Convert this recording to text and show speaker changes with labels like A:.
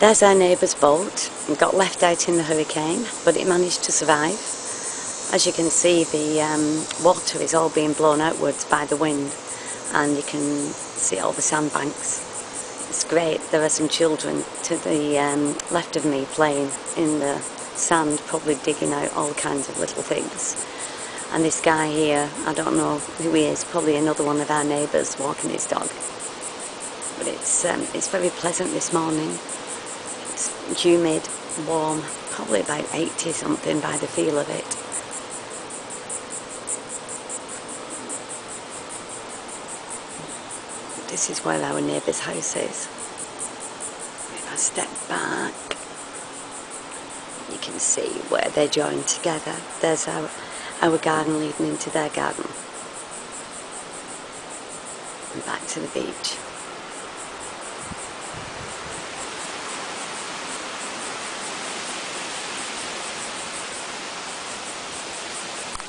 A: There's our neighbour's boat. It got left out in the hurricane, but it managed to survive. As you can see, the um, water is all being blown outwards by the wind, and you can see all the sandbanks. It's great. There are some children to the um, left of me playing in the sand, probably digging out all kinds of little things. And this guy here, I don't know who he is, probably another one of our neighbours walking his dog. But it's um, it's very pleasant this morning. It's humid, warm, probably about 80 something by the feel of it. This is where our neighbour's house is. If I step back, you can see where they're joined together. There's our, our garden leading into their garden. And back to the beach.